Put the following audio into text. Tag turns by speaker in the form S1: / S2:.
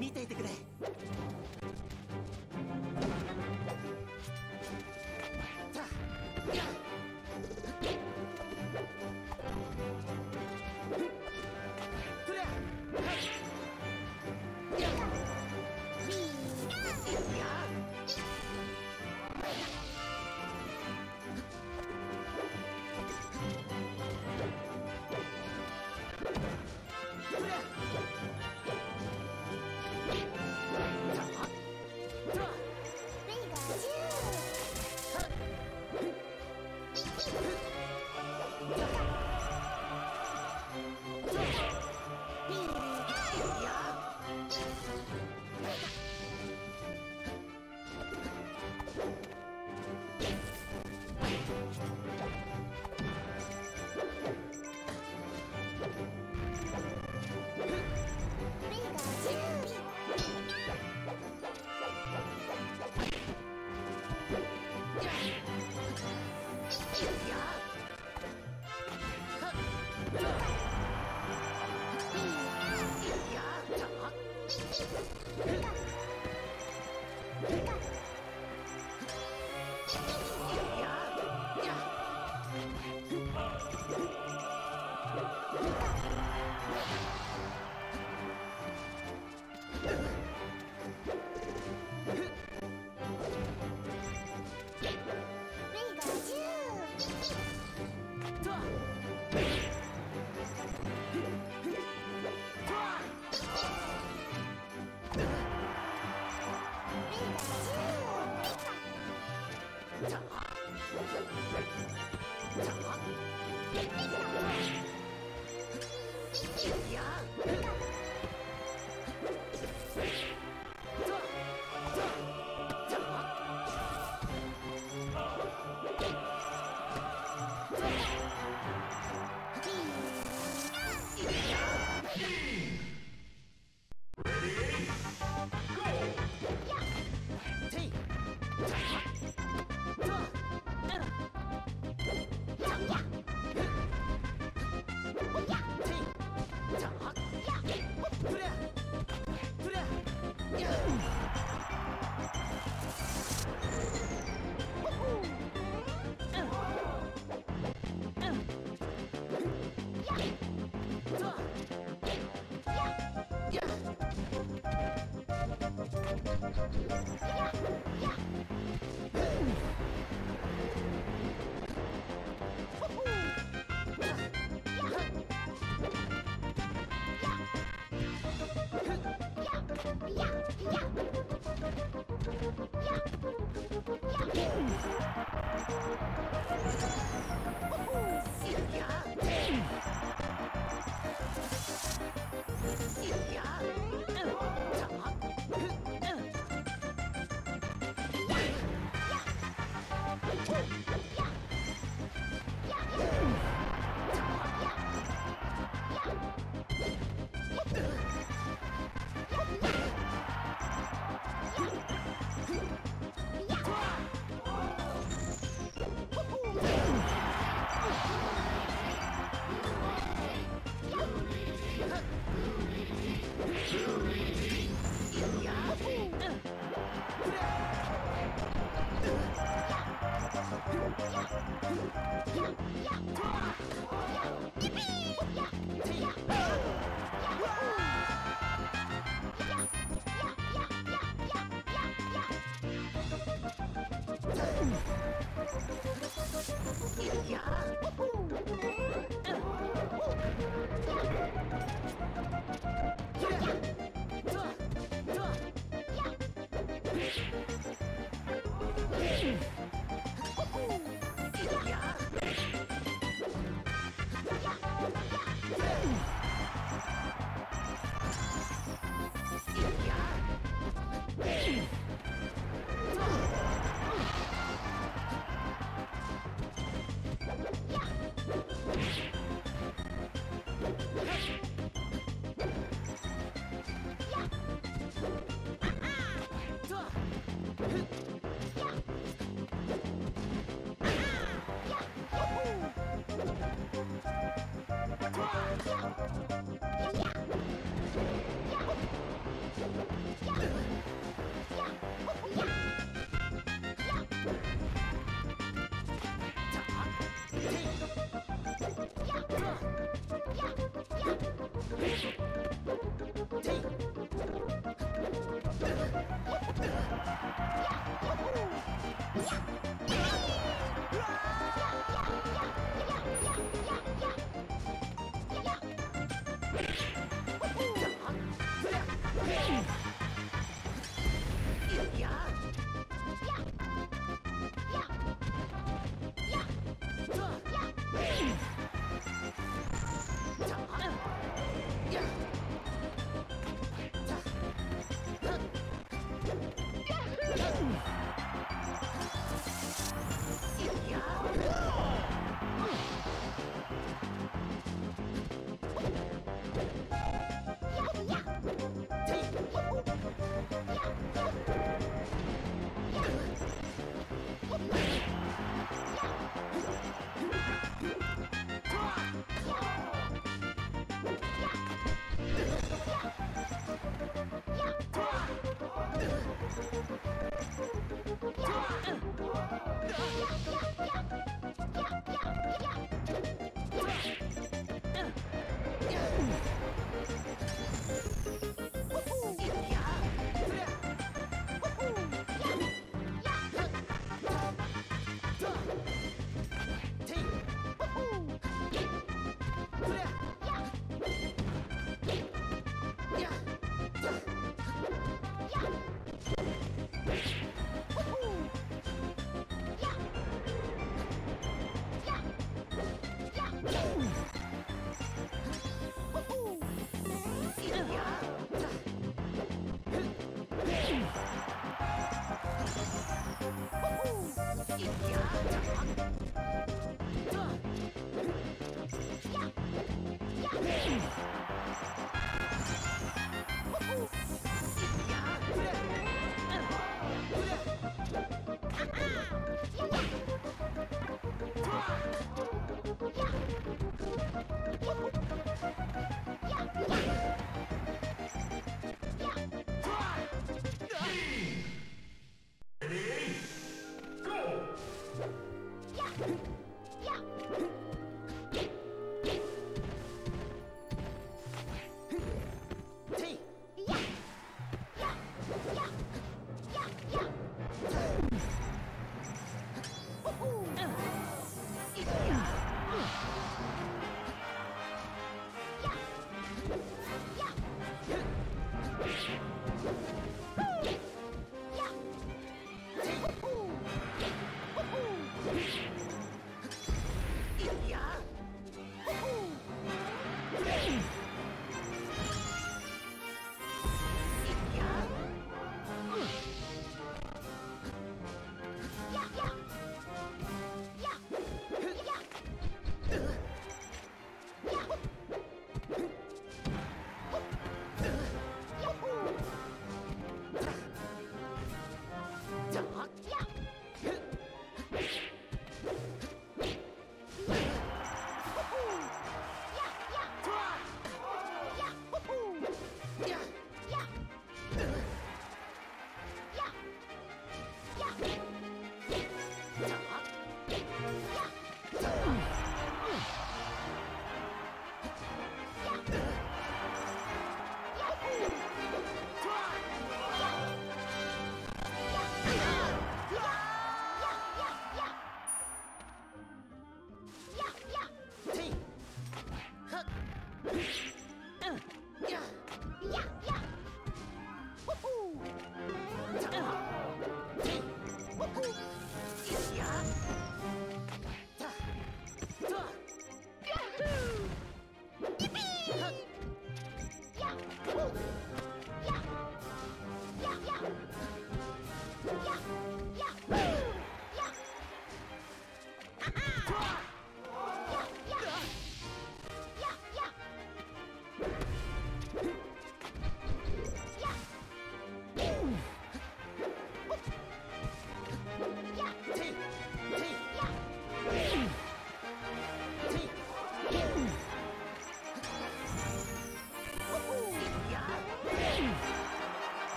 S1: 見ていてくれ。Yeah.